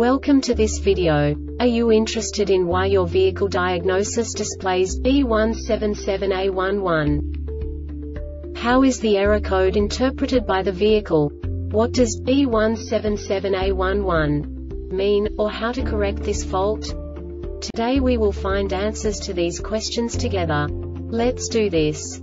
Welcome to this video. Are you interested in why your vehicle diagnosis displays B177A11? How is the error code interpreted by the vehicle? What does B177A11 mean, or how to correct this fault? Today we will find answers to these questions together. Let's do this.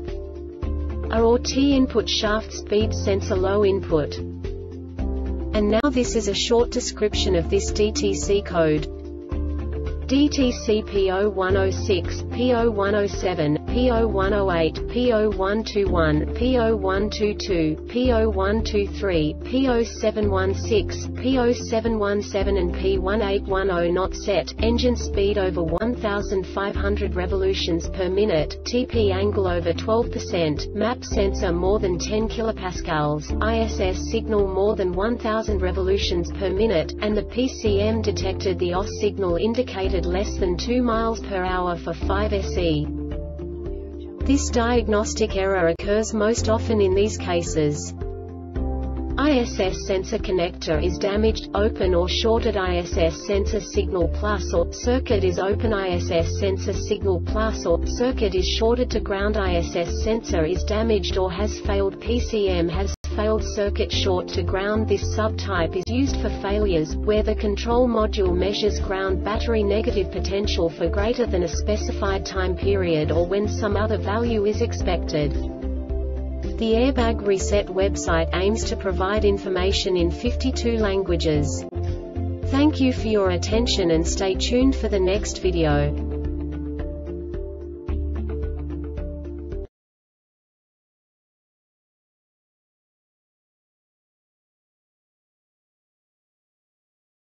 a or T input shaft speed sensor low input. And now this is a short description of this DTC code. DTC P0106, P0107, P0108, P0121, P0122, P0123, P0716, P0717 and P1810 not set, engine speed over 1500 revolutions per minute, TP angle over 12%, map sensor more than 10 kilopascals, ISS signal more than 1000 revolutions per minute, and the PCM detected the OS signal indicated less than 2 miles per hour for 5 SE. This diagnostic error occurs most often in these cases. ISS sensor connector is damaged, open or shorted ISS sensor signal plus or circuit is open ISS sensor signal plus or circuit is shorted to ground ISS sensor is damaged or has failed PCM has failed circuit short to ground This subtype is used for failures, where the control module measures ground battery negative potential for greater than a specified time period or when some other value is expected. The Airbag Reset website aims to provide information in 52 languages. Thank you for your attention and stay tuned for the next video.